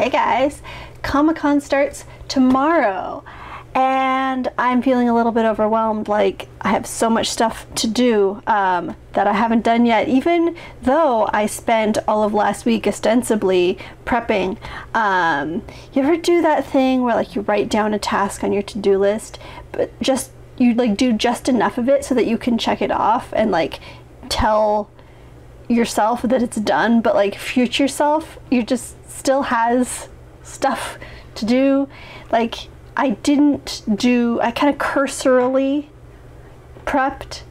Hey guys, Comic Con starts tomorrow and I'm feeling a little bit overwhelmed. Like, I have so much stuff to do um, that I haven't done yet, even though I spent all of last week ostensibly prepping. Um, you ever do that thing where, like, you write down a task on your to do list, but just you like do just enough of it so that you can check it off and like tell yourself that it's done, but like future self, you just still has stuff to do. Like I didn't do, I kind of cursorily prepped,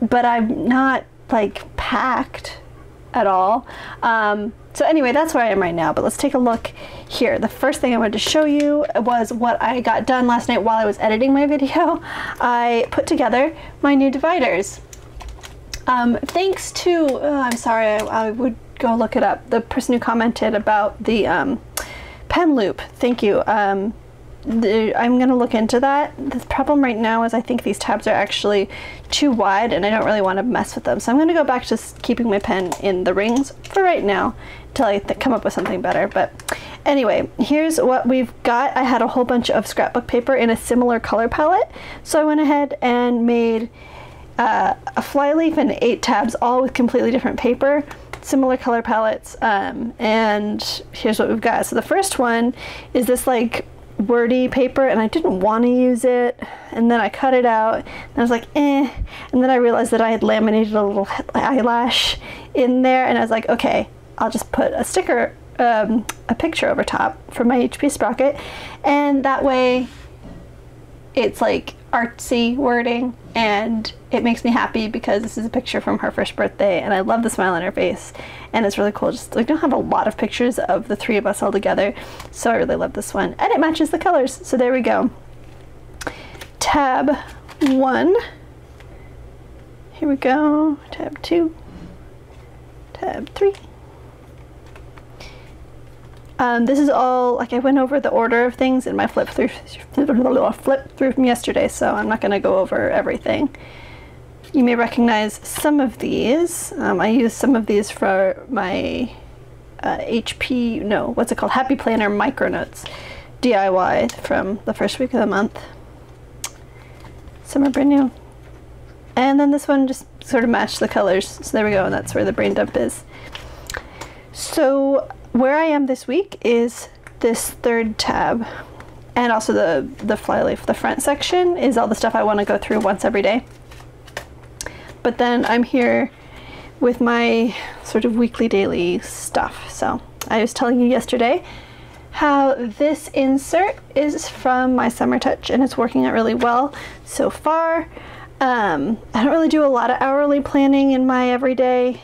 but I'm not like packed at all. Um, so anyway, that's where I am right now, but let's take a look here. The first thing I wanted to show you was what I got done last night while I was editing my video. I put together my new dividers. Um, thanks to, oh, I'm sorry, I, I, would go look it up. The person who commented about the um, pen loop, thank you. Um, the, I'm going to look into that. The problem right now is I think these tabs are actually too wide and I don't really want to mess with them. So I'm going to go back to keeping my pen in the rings for right now until I come up with something better. But anyway, here's what we've got. I had a whole bunch of scrapbook paper in a similar color palette. So I went ahead and made uh, a flyleaf and eight tabs all with completely different paper similar color palettes um, and here's what we've got. So the first one is this like wordy paper and I didn't want to use it and then I cut it out and I was like eh and then I realized that I had laminated a little eyelash in there and I was like okay I'll just put a sticker um, a picture over top for my HP sprocket and that way it's like artsy wording and it makes me happy because this is a picture from her first birthday and I love the smile on her face and it's really cool. Just like don't have a lot of pictures of the three of us all together so I really love this one. And it matches the colors so there we go. Tab one. Here we go. Tab two. Tab three um, this is all, like I went over the order of things in my flip through, flip through from yesterday, so I'm not going to go over everything. You may recognize some of these. Um, I use some of these for my uh, HP, no, what's it called? Happy Planner Micronotes DIY from the first week of the month. Some are brand new. And then this one just sort of matched the colors. So there we go, and that's where the brain dump is. So where I am this week is this third tab and also the, the flyleaf. The front section is all the stuff I want to go through once every day. But then I'm here with my sort of weekly daily stuff. So I was telling you yesterday how this insert is from my Summer Touch and it's working out really well so far. Um, I don't really do a lot of hourly planning in my everyday,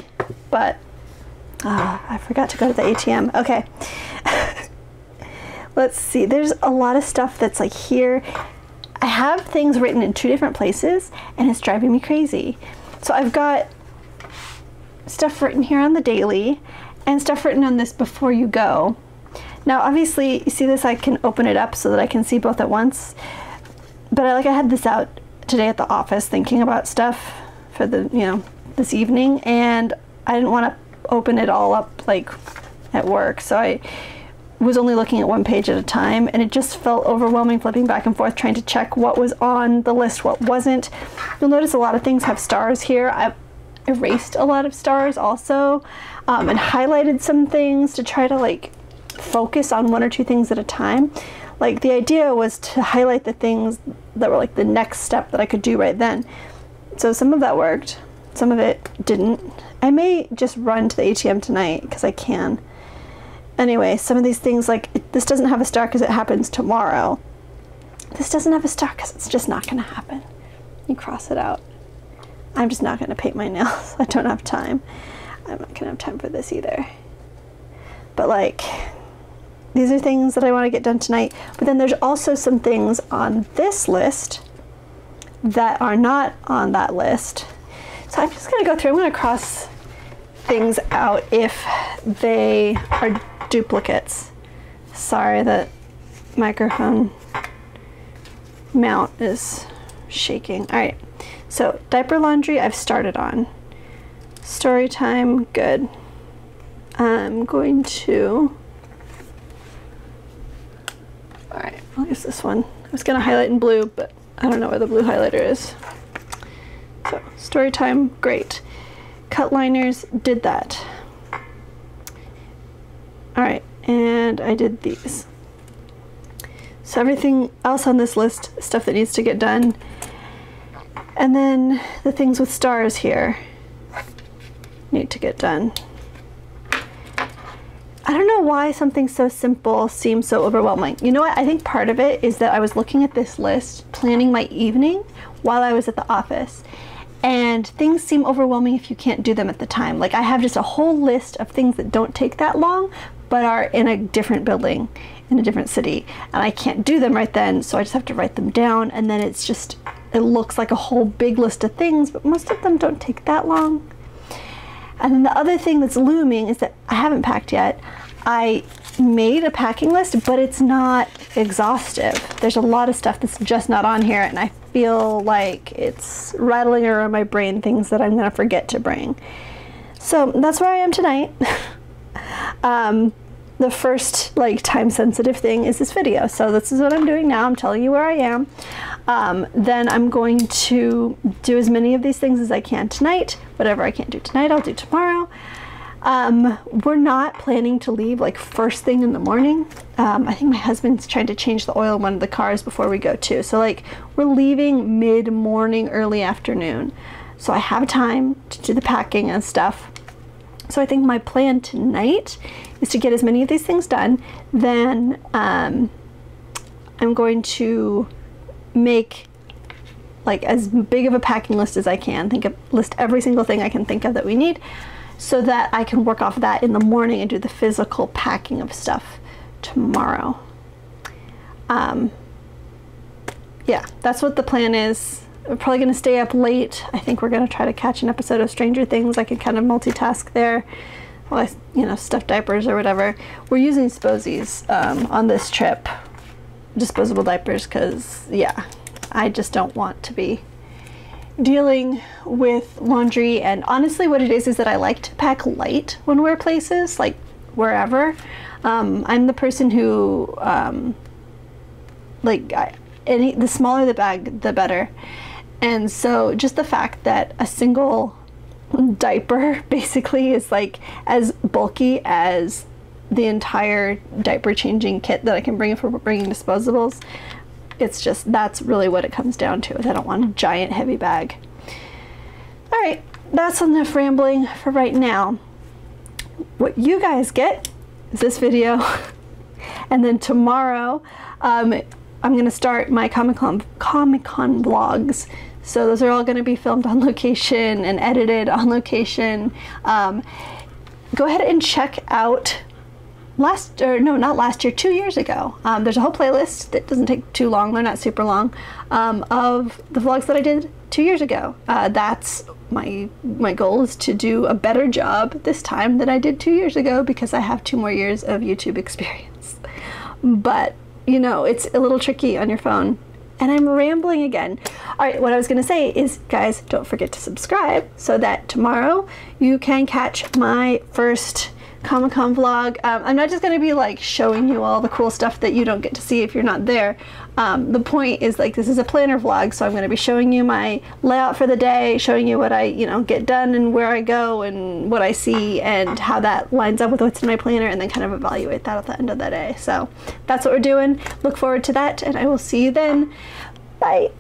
but Ah, I forgot to go to the ATM. Okay. Let's see. There's a lot of stuff that's like here. I have things written in two different places and it's driving me crazy. So I've got stuff written here on the daily and stuff written on this before you go. Now obviously you see this I can open it up so that I can see both at once. But I like I had this out today at the office thinking about stuff for the you know this evening and I didn't want to open it all up like at work. So I was only looking at one page at a time and it just felt overwhelming flipping back and forth trying to check what was on the list, what wasn't. You'll notice a lot of things have stars here. I've erased a lot of stars also um, and highlighted some things to try to like focus on one or two things at a time. Like the idea was to highlight the things that were like the next step that I could do right then. So some of that worked, some of it didn't. I may just run to the ATM tonight because I can. Anyway, some of these things like this doesn't have a star because it happens tomorrow. This doesn't have a star because it's just not going to happen. You cross it out. I'm just not going to paint my nails. I don't have time. I'm not going to have time for this either. But like, these are things that I want to get done tonight. But then there's also some things on this list that are not on that list. So I'm just to go through, I'm to cross things out if they are duplicates. Sorry that microphone mount is shaking. All right, so diaper laundry I've started on. Story time, good. I'm going to I'll use this one. I was gonna highlight in blue, but I don't know where the blue highlighter is. So story time, great. Cut liners, did that. All right, and I did these. So everything else on this list, stuff that needs to get done. And then the things with stars here need to get done. I don't know why something so simple seems so overwhelming. You know what? I think part of it is that I was looking at this list, planning my evening while I was at the office. And things seem overwhelming if you can't do them at the time. Like I have just a whole list of things that don't take that long, but are in a different building, in a different city. And I can't do them right then, so I just have to write them down. And then it's just, it looks like a whole big list of things, but most of them don't take that long. And then the other thing that's looming is that I haven't packed yet. I made a packing list, but it's not exhaustive. There's a lot of stuff that's just not on here, and I feel like it's rattling around my brain things that I'm gonna forget to bring. So that's where I am tonight. um, the first like time sensitive thing is this video. So this is what I'm doing now. I'm telling you where I am. Um, then I'm going to do as many of these things as I can tonight. Whatever I can't do tonight, I'll do tomorrow. Um, we're not planning to leave like first thing in the morning. Um, I think my husband's trying to change the oil in one of the cars before we go too. So like we're leaving mid morning, early afternoon. So I have time to do the packing and stuff. So I think my plan tonight is to get as many of these things done. Then um, I'm going to make like as big of a packing list as I can. Think of list every single thing I can think of that we need so that I can work off of that in the morning and do the physical packing of stuff tomorrow. Um, yeah, that's what the plan is. We're probably going to stay up late. I think we're going to try to catch an episode of Stranger Things. I can kind of multitask there while I, you know, stuff diapers or whatever. We're using Sposies um, on this trip, disposable diapers, because, yeah, I just don't want to be dealing with laundry. And honestly, what it is is that I like to pack light when we're places, like wherever. Um, I'm the person who, um, like, I, any the smaller the bag, the better. And so just the fact that a single diaper basically is like as bulky as the entire diaper changing kit that I can bring for bringing disposables. It's just, that's really what it comes down to. Is I don't want a giant heavy bag. All right, that's enough rambling for right now. What you guys get is this video. and then tomorrow, um, I'm gonna start my Comic Con Comic Con vlogs. So those are all going to be filmed on location and edited on location. Um, go ahead and check out last or no not last year two years ago um, there's a whole playlist that doesn't take too long they're not super long um, of the vlogs that i did two years ago uh, that's my my goal is to do a better job this time than i did two years ago because i have two more years of youtube experience but you know it's a little tricky on your phone and I'm rambling again. All right, what I was gonna say is, guys, don't forget to subscribe so that tomorrow you can catch my first Comic Con vlog. Um, I'm not just gonna be like showing you all the cool stuff that you don't get to see if you're not there. Um, the point is like this is a planner vlog, so I'm gonna be showing you my layout for the day, showing you what I you know get done and where I go and what I see and how that lines up with what's in my planner, and then kind of evaluate that at the end of the day. So that's what we're doing. Look forward to that, and I will see you then. Bye.